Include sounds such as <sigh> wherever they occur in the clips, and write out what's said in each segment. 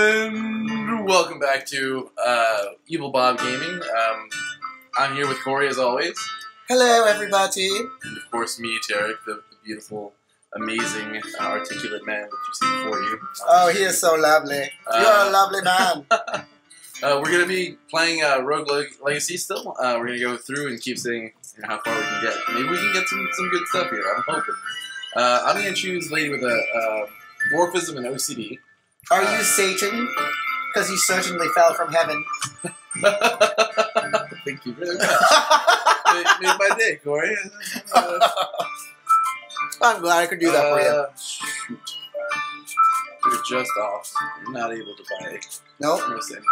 And welcome back to uh, Evil Bob Gaming. Um, I'm here with Corey as always, Hello, everybody. and of course me, Tarek, the, the beautiful, amazing, uh, articulate man that you see before you. Oh, he is so lovely. Uh, You're a lovely <laughs> man. Uh, we're gonna be playing uh, Rogue Leg- Legacy still. Uh, we're gonna go through and keep seeing you know, how far we can get. Maybe we can get some, some good stuff here. I'm hoping. Uh, I'm gonna choose lady with a uh, dwarfism and OCD. Are you Satan? Because you certainly fell from heaven. <laughs> Thank you very much. made, made my day, Corey. Uh, <laughs> I'm glad I could do that for you. Uh, shoot. You're just off. You're not able to buy Nope. anything.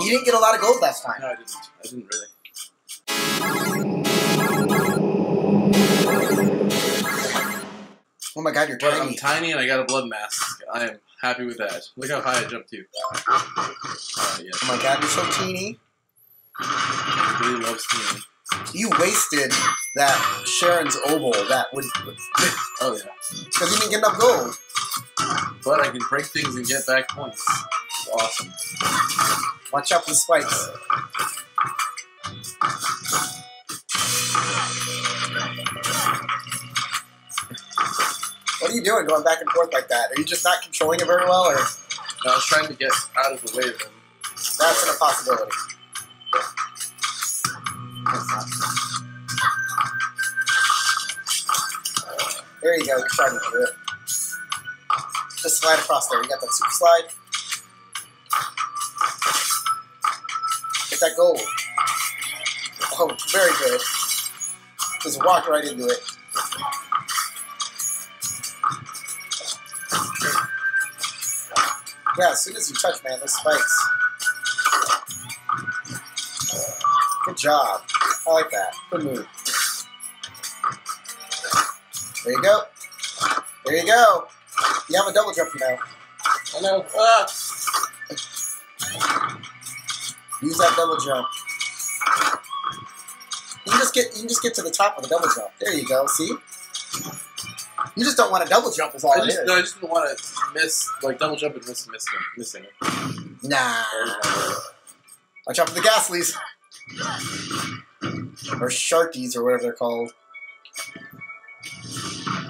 You didn't get a lot of gold last time. No, I didn't. I didn't really. Oh my god, you're But I'm tiny. tiny and I got a blood mask. I am happy with that. Look how high I jumped to. Uh. Oh my god, you're so teeny. Everybody loves me. You wasted that Charon's Obol that would. Oh yeah. Because you didn't get enough gold. But I can break things and get back points. It's awesome. Watch out for the spikes. What are you doing going back and forth like that? Are you just not controlling it very well, or No, I was trying to get out of the way of them. that's an impossibility? There you go, you're starting to do it. Just slide across there. You got that super slide. Get that gold. Oh, very good. Just walk right into it. Yeah, as soon as you touch, man, those spikes. Good job. I like that. Good move. There you go. There you go. You have a double jump now. I know. Ah! Use that double jump. You can just get you can just get to the top of the double jump. There you go. See? You just don't want a double jump is all I it just, is. no, I just didn't want to miss, like, double jump and miss missing, missing it. Nah. Watch out for the Gaslies. Or Sharkies or whatever they're called.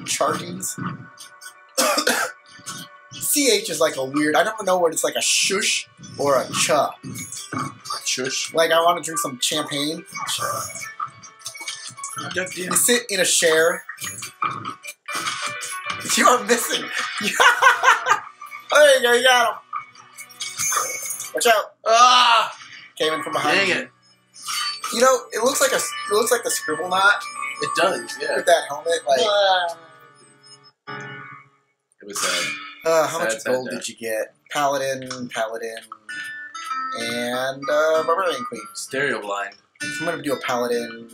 Charkies? CH <coughs> is like a weird I don't know what it's like a shush or a cha. Shush. Like I want to drink some champagne. You sit in a chair. <laughs> You are missing. <laughs> there you go, you got him. Watch out. Ah! Came in from behind. Dang you. it. You know, it looks like a it looks like the scribble knot It does, yeah. with that helmet. Like, It was sad. uh, how Sad, much sad gold day. did you get? Paladin, paladin, and uh, barbarian queen. Stereo blind. If I'm gonna do a paladin.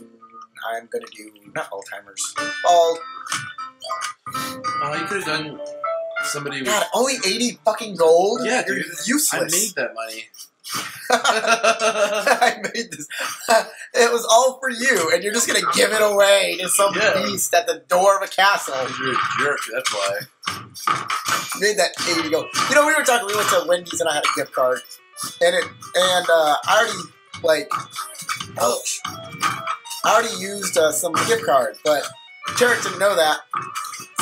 I'm gonna do not Alzheimer's. Bald. Oh, you could have done somebody with. God, only eighty fucking gold. Yeah, You're dude. useless. I made that money. <laughs> I made this. <laughs> it was all for you, and you're just gonna give it away to some Yeah. beast at the door of a castle. You're a jerk, that's why. You made that eighty go. You know, we were talking. We went to Wendy's, and I had a gift card, and it, and uh, I already like, ouch. I already used uh, some gift card, but Tarek didn't know that.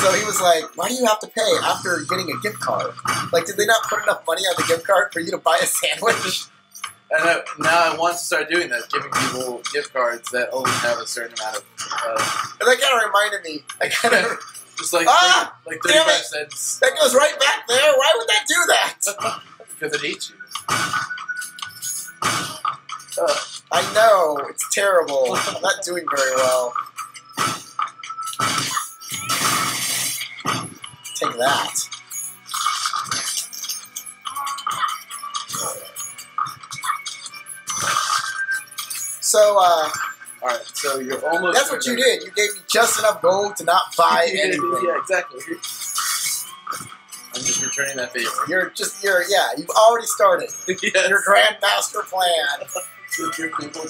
So he was like, "Why do you have to pay after getting a gift card? Like, did they not put enough money on the gift card for you to buy a sandwich?" And I, now I want to start doing that, giving people gift cards that only have a certain amount of, uh, And that kind of reminded me. I kind of <laughs> just like Ah! 30, like Damn 35 it! cents that goes right back there. Why would that do that? <laughs> because it eats you. I know it's terrible. I'm not doing very well. Take that. So uh, Alright, so you're almost. that's what you did. You gave me just enough gold to not <laughs> buy anything. yeah, exactly. I'm just returning that favor. You're just you're yeah. You've already started <laughs> yes. your grandmaster plan. to give people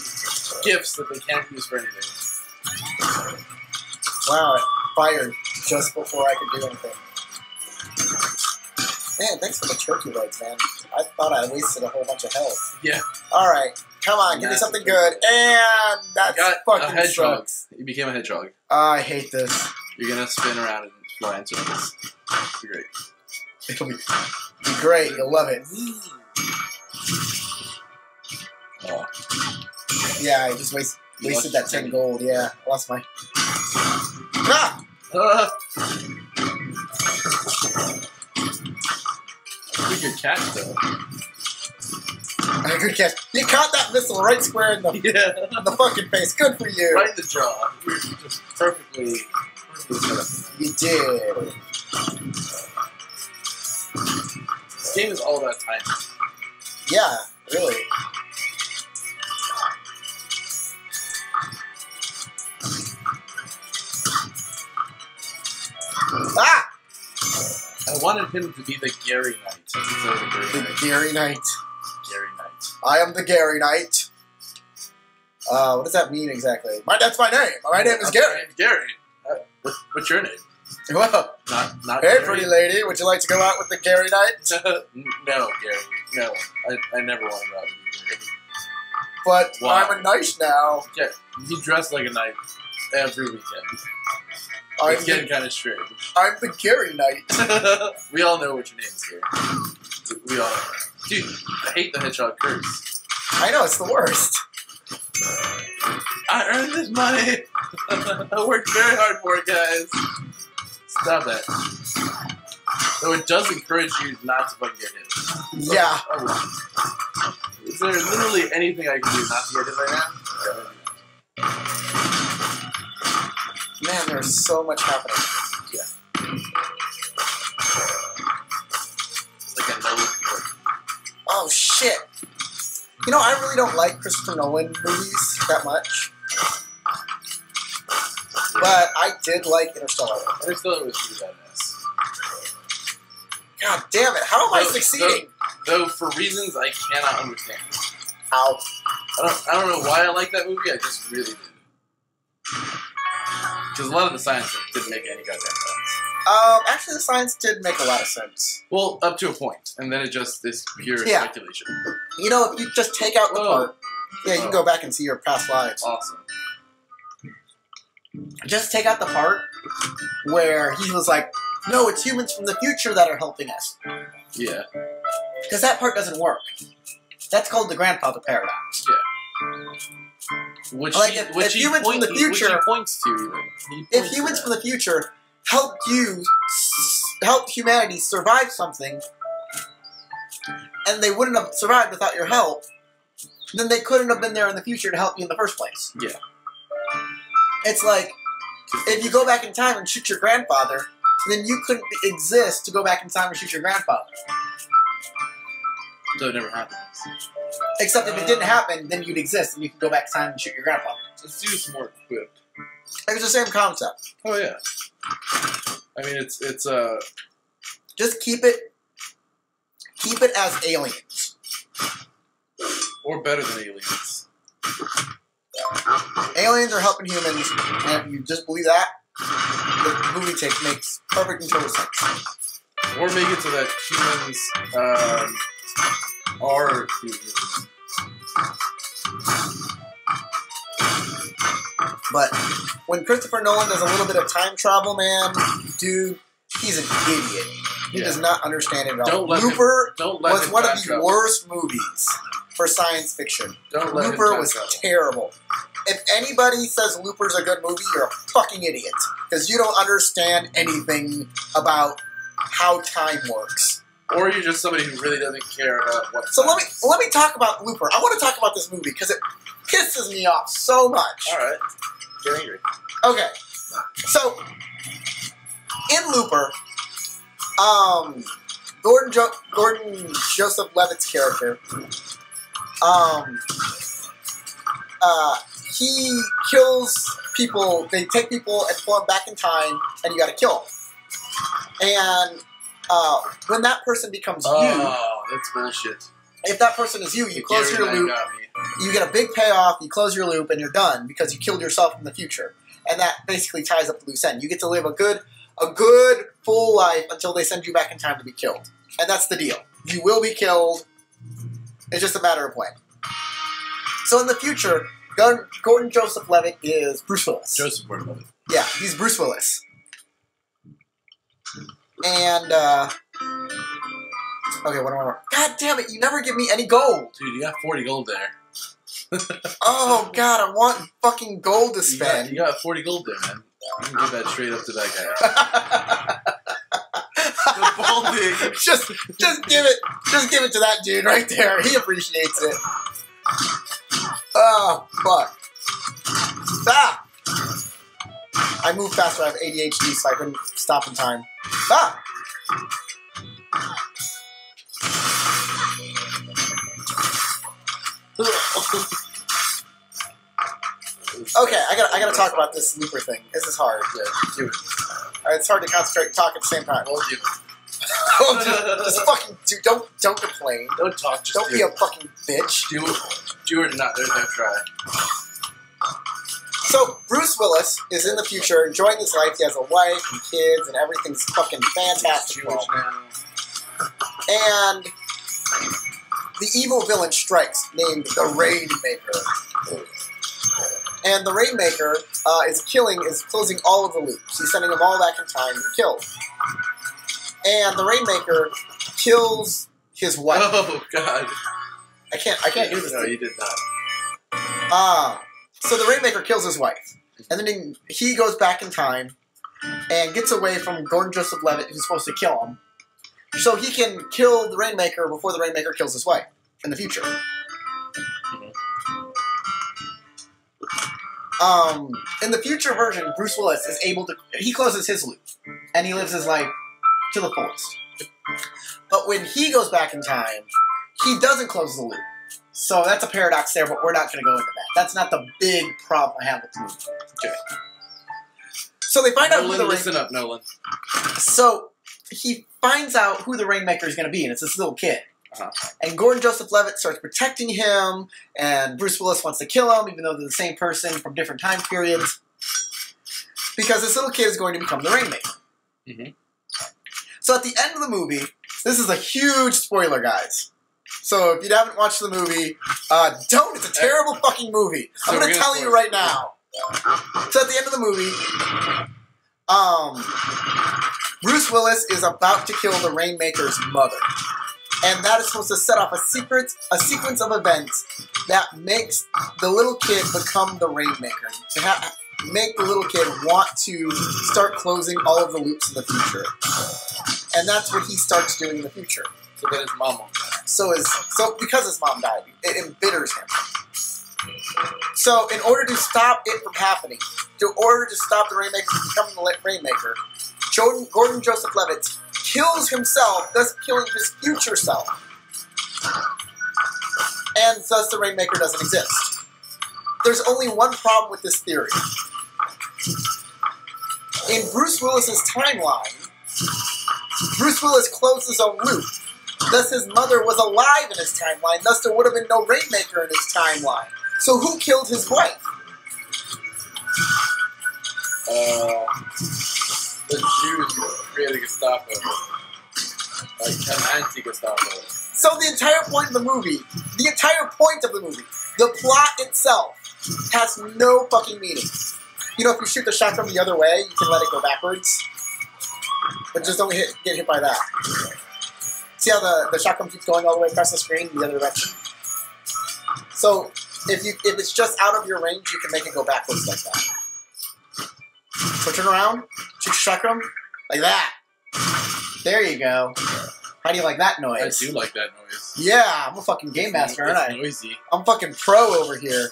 gifts that they can't use for anything. Wow, it fired just before I could do anything. Man, thanks for the turkey legs, man. I thought I wasted a whole bunch of health. Yeah. All right, come on, give me something good. And that's you got fucking a hedgehog. sucks. You became a hedgehog. I hate this. You're gonna spin around and fly in circles. Be great. It'll be, be great. You'll love it. Oh, Yeah, I just waste, wasted that 10 gold. Yeah, I lost my. Ah! Pretty good catch though. Good catch. You caught that missile right square in the, <laughs> Yeah. in the fucking face. Good for you. Right in the jaw. Just perfectly. perfectly. You did. This game is all about timing. Yeah, really. Wanted him to be the Gary Knight instead of the Gary The Knight. Gary Knight. Gary Knight. I am the Gary Knight. Uh, what does that mean exactly? My that's my name. My name is Gary. Gary. Uh, what, what's your name? Well, Not not hey, Gary? pretty lady, would you like to go out with the Gary Knight? <laughs> no, Gary. No, I, I never want to go out with you, Gary. But Why? I'm a knight now. Yeah, you dress like a knight every weekend. I'm it's getting kind of strange. I'm the Gary Knight. <laughs> we all know what your name is, Gary. We all know. Dude, I hate the hedgehog curse. I know it's the worst. I earned this money. <laughs> I worked very hard for it, guys. Stop that. Though it does encourage you not to fucking get hit. Yeah. I would. Is there literally anything I can do not to get hit right now? Man, there's so much happening. It's like a Oh shit. You know, I really don't like Christopher Nolan movies that much, but I did like Interstellar. Interstellar was pretty badass. God damn it! How am I succeeding? Though for reasons I cannot understand. Ow. I don't, I don't know why I like that movie, I just really did. Because a lot of the science didn't make any goddamn sense. Um, actually, the science did make a lot of sense. Well, up to a point, and then it just is pure Yeah. speculation. You know, if you just take out the Whoa. part, yeah, you can Oh. go back and see your past lives. Awesome. Just take out the part where he was like, "No, it's humans from the future that are helping us," Yeah. because that part doesn't work. That's called the grandfather paradox. Which Like, he, if- which if humans from the future- he points to even. He If points to humans from the future helped you, helped humanity survive something, and they wouldn't have survived without your help, then they couldn't have been there in the future to help you in the first place. Yeah. It's like if you go back in time and shoot your grandfather, then you couldn't exist to go back in time and shoot your grandfather. So it never happens. Except if it didn't happen, then you'd exist and you could go back in time and shoot your grandfather. Let's do some more equipped. It was the same concept. Oh yeah. I mean, it's it's uh Just keep it, keep it as aliens. or better than aliens. Aliens are helping humans, and if you just believe that, the movie take makes perfect and total sense. Or make it so that humans um, are. But when Christopher Nolan does a little bit of time travel, man, dude, he's an idiot. He Yeah. does not understand it at all. Don't him- Looper Don't let was him one of the travel. worst movies for science fiction. Don't Looper was travel. terrible. If anybody says Looper's a good movie, you're a fucking idiot because you don't understand anything about how time works. Or you're just somebody who really doesn't care about what. So let me let me talk about Looper. I want to talk about this movie because it pisses me off so much. All right. Get angry. Okay, so in Looper, um, Gordon jo- Gordon Joseph Levitt's character, um, uh, he kills people. They take people and pull them back in time, and you got to kill them. And uh, when that person becomes you, Oh, that's bullshit. if that person is you, you close Gary your loop. you get a big payoff, you close your loop, and you're done because you killed yourself in the future. And that basically ties up the loose end. You get to live a good, a good full life until they send you back in time to be killed. and that's the deal. You will be killed. It's just a matter of when. So in the future, Gordon, Gordon Joseph Levitt is Bruce Willis. Joseph Gordon-Levitt. Yeah, he's Bruce Willis. And uh Okay, what do I want? God damn it, you never give me any gold. Dude, you got 40 gold there. <laughs> Oh god, I want fucking gold to You got, spend. you got 40 gold there, man. You can give that straight up to that guy. <laughs> The balding. just just give it just give it to that dude right there. He appreciates it. Oh fuck. Ah! I move faster, I have ADHD, so I couldn't stop in time. Ah! <laughs> Okay, I gotta I gotta talk about this looper thing. This is hard. Yeah, do it. Uh, It's hard to concentrate and talk at the same time. Well, do it. Dude, just fucking dude, don't don't complain. Don't talk, just Don't do be a fucking bitch. Do it. Do it or not. There's no try. So Bruce Willis is in the future enjoying his life. He has a wife and kids, and everything's fucking fantastic. for Jewish him. now. And the evil villain strikes, named the Rainmaker. And the Rainmaker uh, is killing, is closing all of the loops. He's sending them all back in time to be killed. And the Rainmaker kills his wife. Oh, God. I can't, I can't do this. No, thing. you did not. Ah, so the Rainmaker kills his wife, and then he goes back in time and gets away from Gordon Joseph Levitt, who's supposed to kill him, so he can kill the Rainmaker before the Rainmaker kills his wife in the future. Um, in the future version, Bruce Willis is able to he closes his loop, and he lives his life to the fullest. But when he goes back in time, he doesn't close the loop. So that's a paradox there, but we're not going to go into that. That's not the big problem I have with the movie. Okay. So they find out who Nolan, the rain- listen up, Nolan. so he finds out who the Rainmaker is going to be, and it's this little kid. Uh-huh. And Gordon Joseph Levitt starts protecting him, and Bruce Willis wants to kill him, even though they're the same person from different time periods, because this little kid is going to become the Rainmaker. Mhm. So at the end of the movie, this is a huge spoiler, guys. So if you haven't watched the movie, uh, don't. It's a terrible <laughs> fucking movie. So I'm going to gonna tell you right now. So at the end of the movie, um, Bruce Willis is about to kill the Rainmaker's mother. And that is supposed to set off a secret, a sequence of events that makes the little kid become the Rainmaker. To ha- make the little kid want to start closing all of the loops in the future. And that's what he starts doing in the future. So his mom won't die. So is so because his mom died, it embitters him. So in order to stop it from happening, in order to stop the Rainmaker from becoming the Rainmaker, Jordan, Gordon Joseph Levitt kills himself, thus killing his future self. And thus the Rainmaker doesn't exist. There's only one problem with this theory. In Bruce Willis's timeline, Bruce Willis closed his own loop. Thus, his mother was alive in his timeline. Thus, there would have been no Rainmaker in his timeline. So, who killed his wife? Uh, the Jews created Gestapo. Like an anti-Gestapo. So, the entire point of the movie, the entire point of the movie, the plot itself has no fucking meaning. You know, if you shoot the shotgun the other way, you can let it go backwards. But just don't hit, get hit by that. See how the, the shotgun keeps going all the way across the screen in the other direction? So, if you if it's just out of your range, you can make it go backwards like that. So turn around, shoot your shotgun, like that. There you go. How do you like that noise? I do like that noise. Yeah, I'm a fucking game master, aren't I? noisy. I'm fucking pro over here.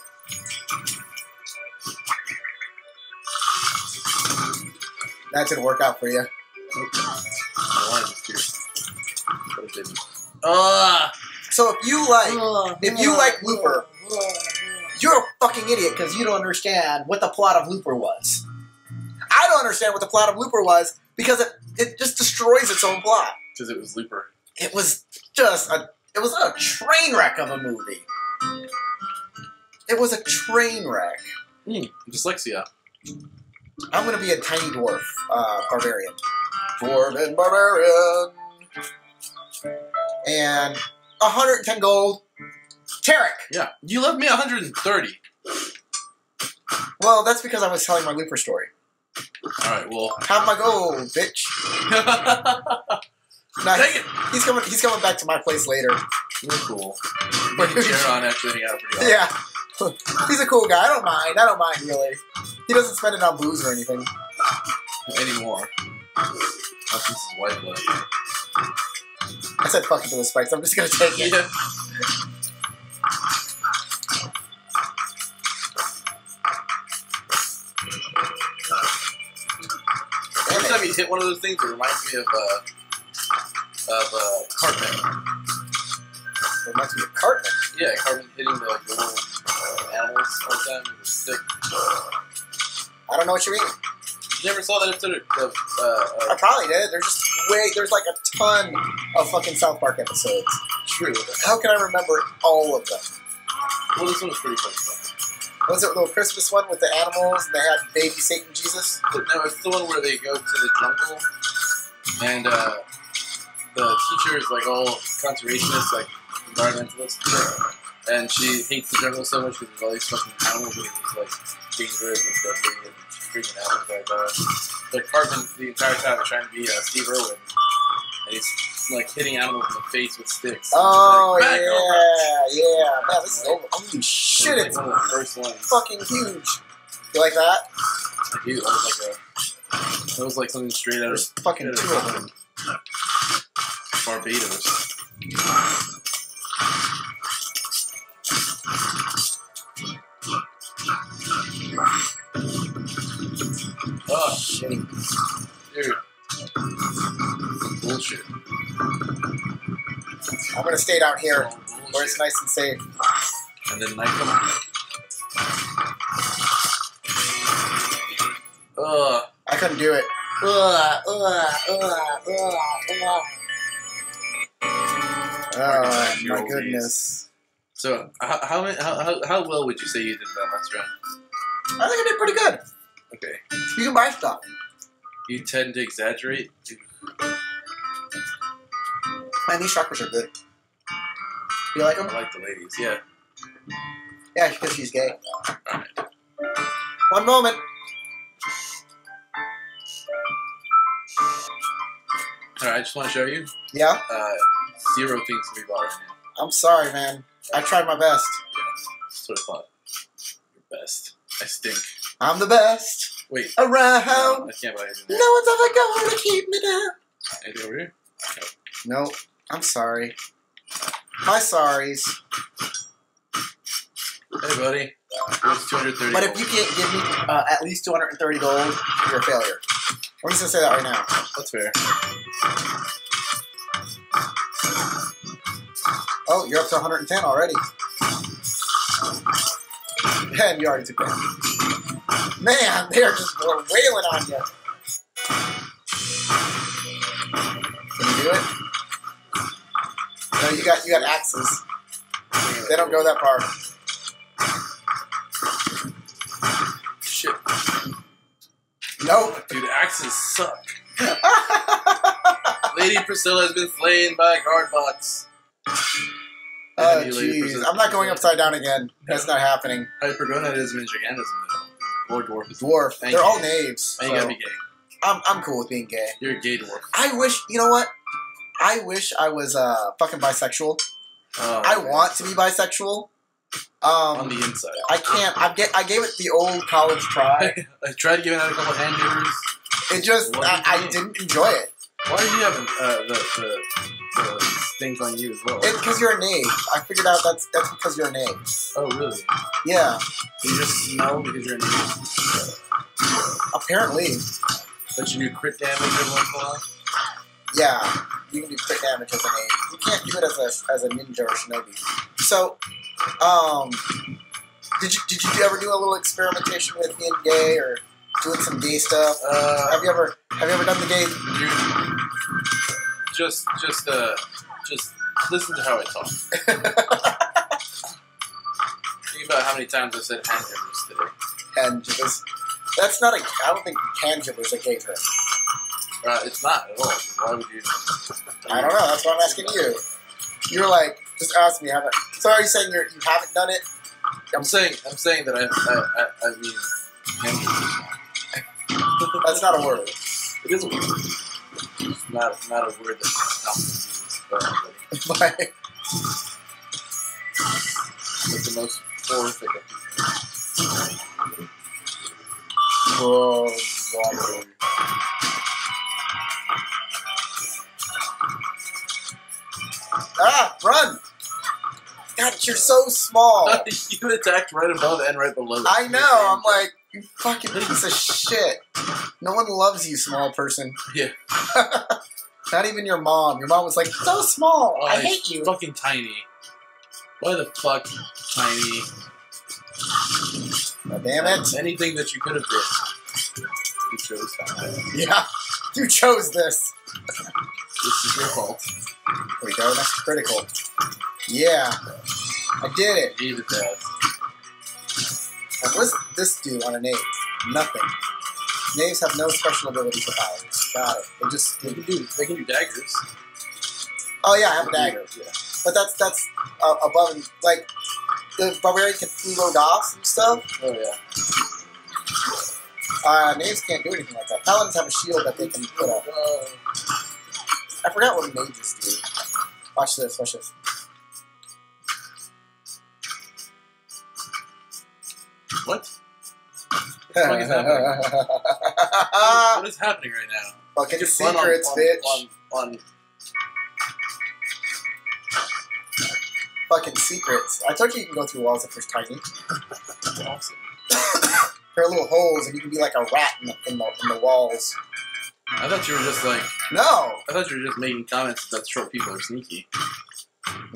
That didn't work out for you. Didn't. Ah! So if you like, if you like Looper, you're a fucking idiot because you don't understand what the plot of Looper was. I don't understand what the plot of Looper was because it, it just destroys its own plot. Because it was Looper. It was just a it was a train wreck of a movie. It was a train wreck. Mm, dyslexia. I'm gonna be a tiny dwarf, uh, barbarian. Dwarven barbarian. And 110 gold. Tarek. Yeah. You left me 130. Well, that's because I was telling my Looper story. Alright, well. Have my gold, bitch. <laughs> Nah, Take it! he's coming. He's coming back to my place later. You're cool. Jaron actually hang out pretty. Yeah, <laughs> he's a cool guy. I don't mind. I don't mind really. He doesn't spend it on booze or anything. Anymore. Not since his wife left. I said fuck it to the spikes. I'm just gonna take it. Every time you hit one of those things, it reminds me of uh, of uh, Cartman. Reminds me of Cartman. Yeah, Cartman hitting the, like, the little uh, animals all the time with a stick. I don't know what you mean. You never saw that episode of of, uh, I uh, probably did. There's just way. There's like a ton of fucking South Park episodes. True? How can I remember all of them? Well, this one was pretty funny. Was it the little Christmas one with the animals and they had baby Satan Jesus? But no, it's the one where they go to the jungle and uh, the teacher is like all conservationist, like environmentalist, and she hates the jungle so much because there's all these fucking animals and it's like dangerous and deadly and freaking out and blah, blah. But Cartman the entire time is trying to be uh, Steve Irwin, and he's like hitting animals in the face with sticks. Oh like, "Back over." yeah, yeah. Man, this is over. Holy shit! It's like one of the first ones. fucking huge. You like that? Dude, that was like a. That was like something straight out of There's fucking two of them. Barbados. Oh, Shitty. I'm gonna stay down here where it's nice and safe. And then night come on. Ugh. I couldn't do it. Ugh, ugh, ugh, ugh, ugh. Oh my goodness. So, how, how, how, how, how well would you say you did that last round? I think I did pretty good. Okay. You can buy stuff. You tend to exaggerate. Man, these chakrams are good. You like them? I like the ladies, yeah. Yeah, because she's gay. Alright. One moment. Alright, I just want to show you. Yeah, Uh, zero things to be bought right now. I'm sorry, man. I tried my best. Yes, that's what I thought. You're best. I stink. I'm the best Wait. around. No, I can't buy anything. No one's ever going to keep me down. Anything over here? No, I'm sorry. My sorries. Hey, buddy. It's 230. But if you can't give me uh, at least 230 gold, you're a failure. I'm just gonna say that right now. That's fair. Oh, you're up to 110 already. And you already took that. Man, they are just wailing on you. Can you do it? No, you got you got axes. They don't go that far. Shit. Nope. Dude, axes suck. <laughs> Lady Priscilla has been slain by a guard box. Oh, jeez. I'm not going upside down again. That's not happening. Hypergonadism and gigantism. Or dwarfism. Dwarf. Thank They're all knaves. And you gotta so be gay. I'm, I'm cool with being gay. You're a gay dwarf. I wish, you know what? I wish I was uh, fucking bisexual. Oh, I want to be bisexual. on Um, the inside. I can't. I get. I gave it the old college try. <laughs> I tried giving out a couple hand jitters. It just. I, I didn't enjoy it. Why did you have uh, the, the, the things on you as well? It's because you're a knave. I figured out that's that's because you're a knave. oh, really? Yeah. So you just smell because you're in the Apparently. But you do crit damage every once in a while? Yeah. You can do crit damage as a knave. You can't do it as a as a ninja or shinobi. So, um, did you did you ever do a little experimentation with being gay or doing some gay stuff? Uh, Have you ever have you ever done the gay? just, just, uh, just listen to how I talk. <laughs> Think about how many times I said hand jitters today. hand jibbers. That's not a. I don't think hand jibbers a gay term. Uh, it's not at all. Why would you? I don't know. That's what I'm asking you. You were like, just ask me. Haven't? So are you saying you're, you haven't done it? I'm saying, I'm saying that I, I, I, I mean. <laughs> That's not a word. It is a word. It's not, not a word that's commonly used by. But the most horrific of people. God, you're so small. <laughs> you attacked right above and right below. it. I know. I'm like, you fucking piece of shit. No one loves you, small person. <laughs> Yeah. Not even your mom. Your mom was like, so small. Oh, I hate you. Fucking tiny. Why the fuck tiny? Oh, damn it. Anything that you could have did, you chose tiny. Yeah, you chose this. This is your fault. There we go. That's critical. Yeah, I did it. It that. And what's this do on a knave? Nothing. Knaves have no special abilities or powers. Got it. They just. They can do. They can do daggers. Oh yeah, I have a dagger. Yeah. But that's that's uh, above and like the barbarian can throw DOS and stuff. Oh yeah. Uh, knaves can't do anything like that. Paladins have a shield that they can put up. Uh, I forgot what mages do. Watch this. Watch this. What? happening? <laughs> what is happening right now? Fucking Just on- secrets, on, bitch. On, on, Fucking secrets. I told you you can go through walls if there's tiny. awesome. There are little holes, and you can be like a rat in the, in the, in the walls. I thought you were just like. No, I thought you were just making comments that short people are sneaky.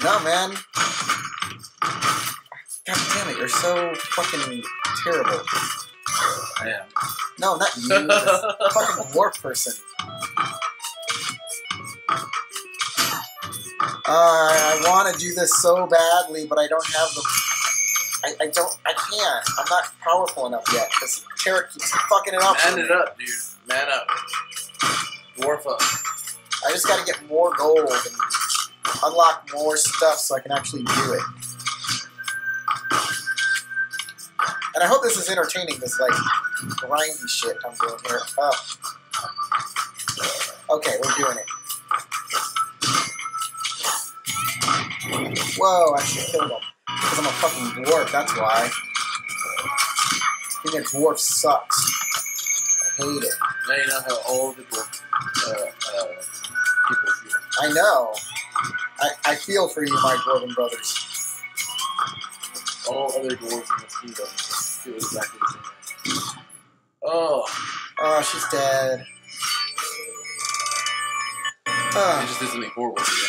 no, man. God damn it, you're so fucking terrible. I am. No, not you. this <laughs> fucking dwarf person. Uh, I want to do this so badly, but I don't have the. I, I don't. I can't. I'm not powerful enough yet because Tarek keeps fucking it up. Man it up, dude. Man up. Dwarf up. I just got to get more gold and unlock more stuff so I can actually do it. And I hope this is entertaining. This like grindy shit I'm doing here. Oh. Okay, we're doing it. Whoa! I should kill them because I'm a fucking dwarf. That's why. Being a dwarf sucks. I hate it. Now you know how all the dwarf uh, uh, people feel. I know. I, I feel for you, my dwarven brothers. All other dwarves in this kingdom exactly the same. Oh, Oh, she's dead. Ah, just did something horrible to you.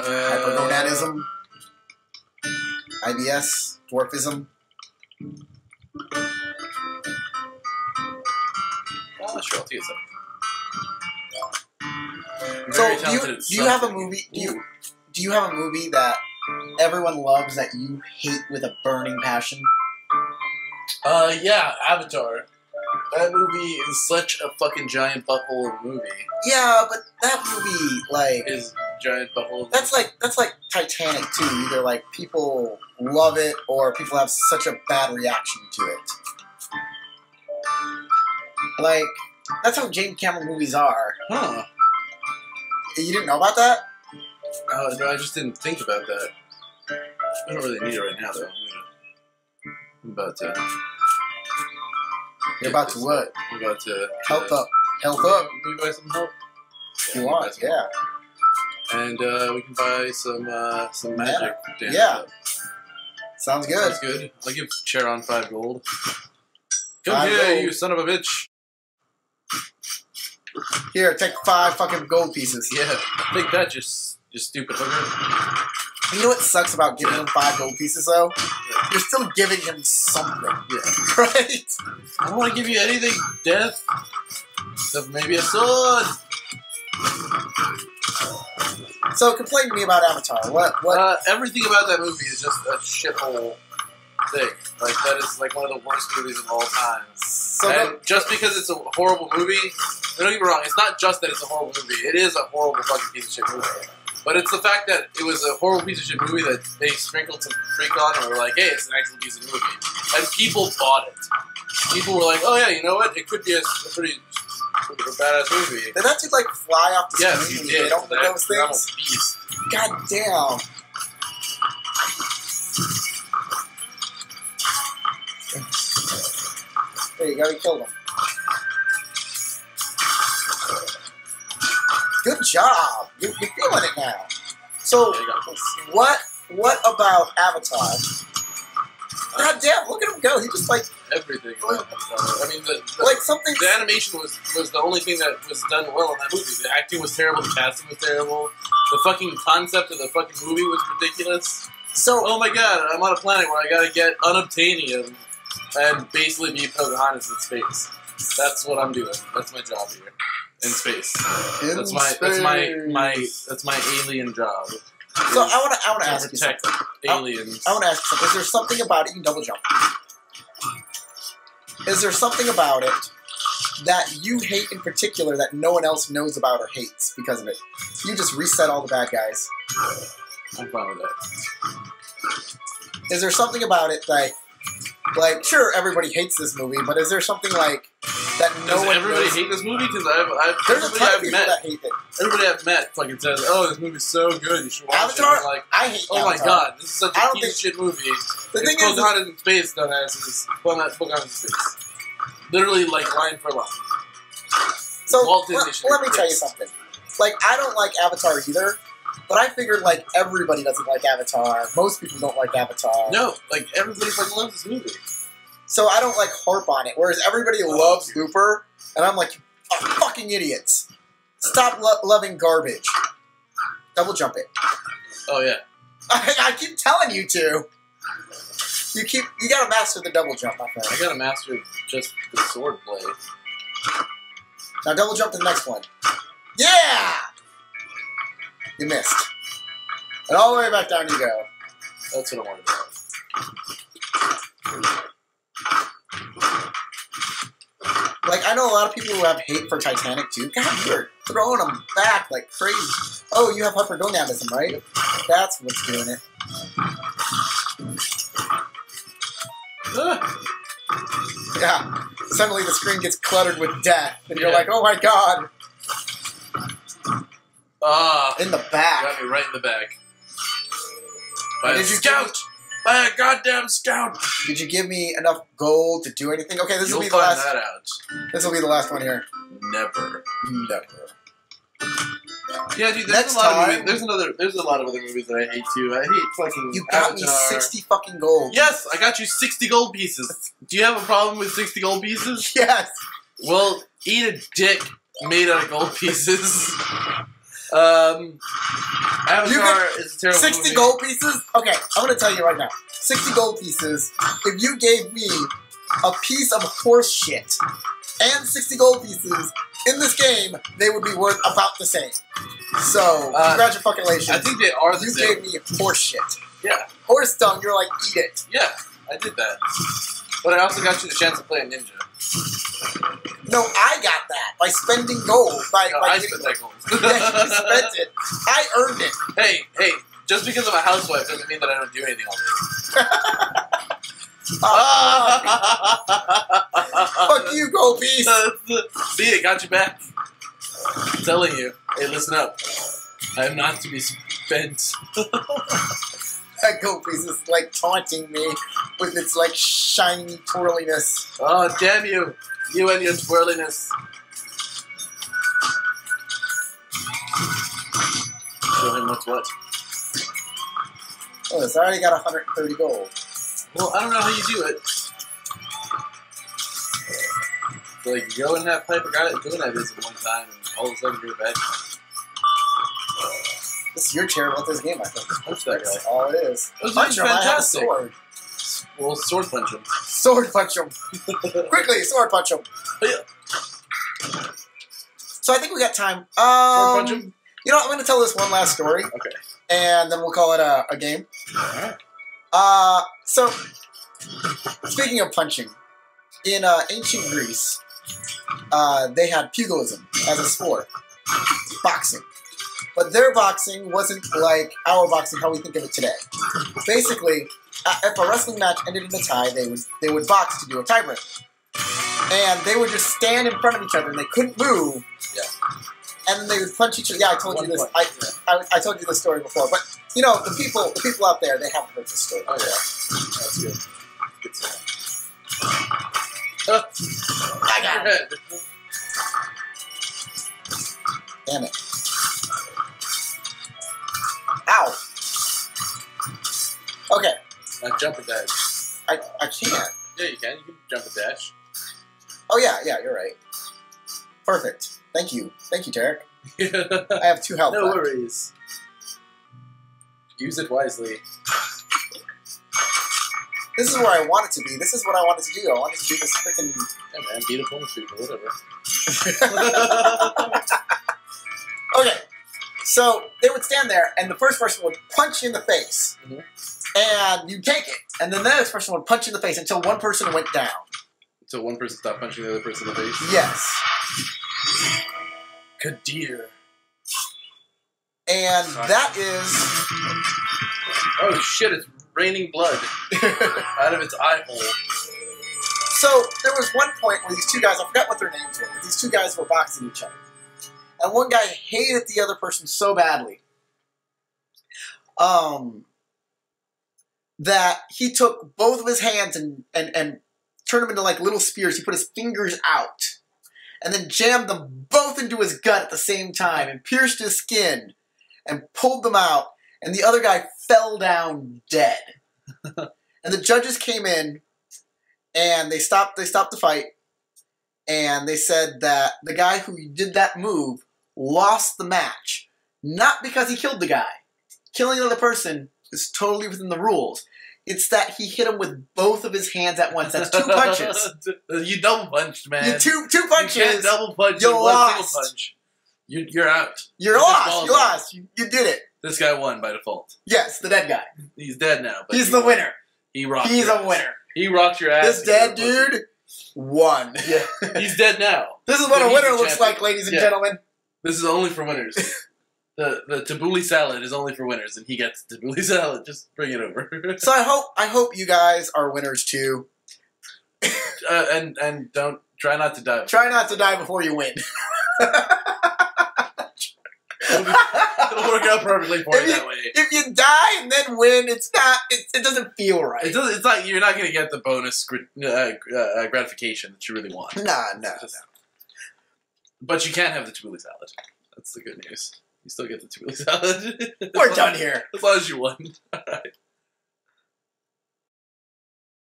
Uh, hypergonadism. IBS. Dwarfism. Oh, sure, I'll it. I'm So, do you, do you have a movie? Do you do you have a movie that everyone loves that you hate with a burning passion? Uh, yeah, Avatar. That movie is such a fucking giant butthole of a movie. Yeah, but that movie, like, Is giant butthole. of that's like that's like Titanic too. Either like people love it or people have such a bad reaction to it. Like that's how James Cameron movies are. Huh. You didn't know about that? Uh, no, I just didn't think about that. I don't really need it right now, though. I'm about to. You're about to what? I'm about to. Health uh, up. Health up. Can we buy some help? If you want, yeah. help. And uh, we can buy some uh, some magic. damage Yeah. Sounds good. Sounds good. I'll give Charon five gold. Come Five here, gold. you son of a bitch. Here, take five fucking gold pieces. Yeah, take that, just, just stupid hooker. You know what sucks about giving him five gold pieces though? You're still giving him something, Yeah. <laughs> right? I don't want to give you anything, death. Except maybe a sword. So complain to me about Avatar. What? What? Uh, everything about that movie is just a shithole. thing. Like that is like one of the worst movies of all time. So just because it's a horrible movie, don't get me wrong. It's not just that it's a horrible movie. It is a horrible fucking piece of shit movie. But it's the fact that it was a horrible piece of shit movie that they sprinkled some freak on and were like, "Hey, it's an actual decent movie," and people bought it. People were like, "Oh yeah, you know what? It could be a, a pretty, pretty badass movie." did that dude like fly off the Yes, screen you when did. you hit him That- those things? was a beast. God damn. There you go, you killed him. Good job. You, you're feeling it now. So, There you go. what what about Avatar? God damn, look at him go. He just like Everything. I mean, the, the, like something. the animation was was the only thing that was done well in that movie. The acting was terrible. The casting was terrible. The fucking concept of the fucking movie was ridiculous. So Oh my god, I'm on a planet where I gotta get unobtainium and basically be Pocahontas in space. That's what I'm doing. That's my job here. In space. in That's my that's my my that's my alien job. So I want to I want to To ask you something. aliens. I want to ask you something. Is there something about it? You can double jump. Is there something about it that you hate in particular that no one else knows about or hates because of it? You just reset all the bad guys. I'm fine with that. Is there something about it like, like sure everybody hates this movie, but is there something like that no Does one everybody knows? hate this movie? Because I've, I've There's a ton of I've met, that hate it. everybody I've met fucking says, "Oh, this movie's so good, you should watch Avatar? it." Like, I hate. oh my god, this is such I a don't piece of shit movie. The it's thing is, Pocahontas in space, dumbasses. Pocahontas in space. Literally, like line for line. So Walt let, Disney let me tell you something. Like I don't like Avatar either, but I figured like everybody doesn't like Avatar. Most people don't like Avatar. No, like everybody fucking loves this movie. So I don't like harp on it. Whereas everybody Oh, loves Looper, and I'm like, you are fucking idiots. Stop lo- loving garbage. Double jump it. Oh yeah, <laughs> I, I keep telling you to. You keep. You gotta master the double jump, my I friend. gotta master just the sword blade. Now double jump to the next one. Yeah. You missed. And all the way back down you go. That's what I wanted about. Like I know a lot of people who have hate for Titanic too. God, you're throwing them back like crazy. Oh, you have hypergonadism, right? That's what's doing it. Ah, Yeah. Suddenly the screen gets cluttered with death, and you're Yeah. like, oh my god, Ah, in the back. got me right in the back. By a Did you scout! By a goddamn scout! Did you give me enough gold to do anything? Okay, this will You'll be the last. that out. This will be the last one here. Never. Never. Yeah, dude. There's Next a lot time- of movies. There's another. There's a lot of other movies that I hate too. I hate fucking. You got me sixty fucking gold. Yes, I got you sixty gold pieces. Do you have a problem with sixty gold pieces? <laughs> Yes. Well, eat a dick made out of gold pieces. <laughs> Um, Avatar is a terrible 60 movie. gold pieces? Okay, I'm gonna tell you right now. 60 gold pieces, if you gave me a piece of horse shit and 60 gold pieces in this game, they would be worth about the same. So, Uh, congratulations. I think they are the you same. gave me horse shit. Yeah, Horse dung, you're like, eat it. yeah, I did that. But I also got you the chance to play a ninja. No, I got that by spending gold. By, No, by I spent that gold. <laughs> yeah, you spent it. I earned it. hey, hey, just because I'm a housewife doesn't mean that I don't do anything all day. <laughs> <laughs> Fuck you, gold piece. See, it got you back. I'm telling you. Hey, listen up. I am not to be spent. That gold piece is like taunting me with its like shiny twirliness. Oh, damn you. You and your twirliness. Show him what's what. Oh, it's already got 130 gold. Well, I don't know how you do it. So, like, you go and have Piper got it doing that visit one time, and all of a sudden you're a bad guy. This is your chair about this game, I think. Punch that guy. That's all it is. That was Punch him, I have a fantastic. sword. Well, sword punch him. Sword punch him. <laughs> Quickly, sword punch him. Yeah. So I think we got time. Um, Sword punch him? You know, what, I'm going to tell this one last story, Okay. and then we'll call it a, a game. Alright. Uh, so speaking of punching, in uh, ancient Greece, uh, they had pugilism as a sport, boxing. But their boxing wasn't like our boxing, how we think of it today. Basically, uh, if a wrestling match ended in a tie, they would they would box to do a tiebreaker, and they would just stand in front of each other and they couldn't move. Yeah. And then they would punch each other. Yeah, I told One you this. I, I, I told you this story before, but you know the people the people out there they haven't heard this story. Oh yeah, that's good. Good stuff. I got it. <laughs> Damn it. Ow. Okay, Now jump and dash. I, I can't. Yeah, you can. You can jump a dash. Oh yeah, yeah, you're right. Perfect. Thank you. Thank you, Tarek. <laughs> I have two health no left. worries. Use it wisely. This is where I want it to be. This is what I wanted to do. I wanted to do this freaking. Yeah, man. Beat people. Whatever. <laughs> <laughs> Okay, so they would stand there, and the first person would punch you in the face, Mhm. and you take it, and then the next person would punch you in the face until one person went down. So one person stopped punching the other person in the face. Yes, Kadir. and that is. Oh shit! It's raining blood <laughs> out of its eye hole. So there was one point where these two guys, I forgot what their names were, but these two guys were boxing each other. And one guy hated the other person so badly um, that he took both of his hands and, and, and turned them into like little spears. He put his fingers out and then jammed them both into his gut at the same time and pierced his skin and pulled them out. And the other guy fell down dead. <laughs> and the judges came in and they stopped they stopped the fight and they said that the guy who did that move lost the match not because he killed the guy killing another person is totally within the rules it's that he hit him with both of his hands at once that's two punches <laughs> you double punched, man. you two two You can't double punch. You in one single lost. punch. You, you're out. you're Just lost you lost you, you did it This guy won by default. yes the dead guy He's dead now. But he's he the won. winner He rocked. he's your a ass. winner He rocked your ass. this dead you're a pussy. dude won Yeah, <laughs> he's dead now. this is what a winner looks champion. like ladies and Yeah. gentlemen This is only for winners. <laughs> the the tabbouleh salad is only for winners, and he gets tabbouleh salad. Just bring it over. <laughs> so i hope i hope you guys are winners too uh, and and don't try not to die. Try not to die before you win. It'll work out perfectly for If you that way. if you die and then win, it's not. It, it doesn't feel right. It doesn't, it's like you're not going to get the bonus uh, uh, gratification that you really want. Nah, no. But you can't have the tabbouleh salad. That's the good news. You still get the tabbouleh <laughs> salad. We're done here. As long as you won. <laughs>